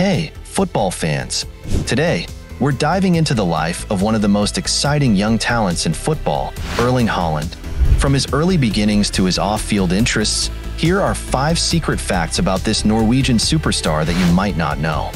Hey, football fans! Today, we're diving into the life of one of the most exciting young talents in football, Erling Haaland. From his early beginnings to his off field interests, here are five secret facts about this Norwegian superstar that you might not know.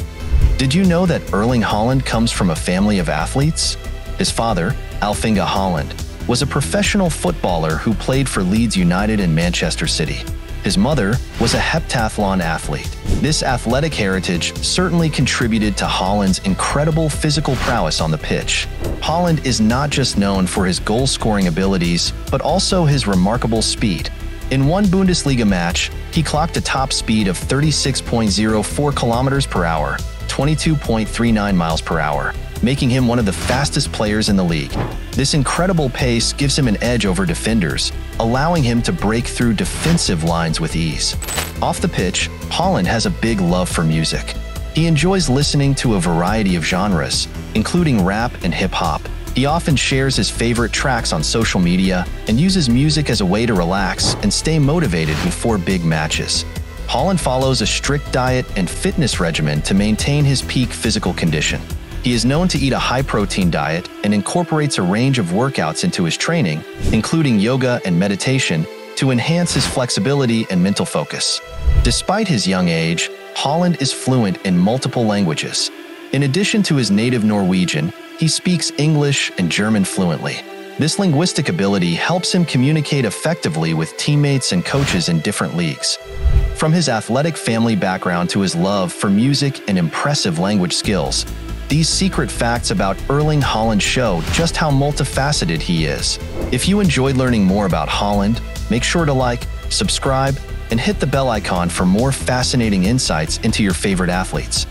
Did you know that Erling Haaland comes from a family of athletes? His father, Alf-Inge Haaland, was a professional footballer who played for Leeds United and Manchester City. His mother was a heptathlon athlete. This athletic heritage certainly contributed to Haaland's incredible physical prowess on the pitch. Haaland is not just known for his goal-scoring abilities, but also his remarkable speed. In one Bundesliga match, he clocked a top speed of 36.04 kilometers per hour, 22.39 miles per hour, making him one of the fastest players in the league. This incredible pace gives him an edge over defenders, allowing him to break through defensive lines with ease. Off the pitch, Haaland has a big love for music. He enjoys listening to a variety of genres, including rap and hip hop. He often shares his favorite tracks on social media and uses music as a way to relax and stay motivated before big matches. Haaland follows a strict diet and fitness regimen to maintain his peak physical condition. He is known to eat a high-protein diet and incorporates a range of workouts into his training, including yoga and meditation, to enhance his flexibility and mental focus. Despite his young age, Haaland is fluent in multiple languages. In addition to his native Norwegian, he speaks English and German fluently. This linguistic ability helps him communicate effectively with teammates and coaches in different leagues. From his athletic family background to his love for music and impressive language skills, these secret facts about Erling Haaland show just how multifaceted he is. If you enjoyed learning more about Haaland, make sure to like, subscribe, and hit the bell icon for more fascinating insights into your favorite athletes.